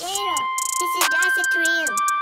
This is Dasa Trio.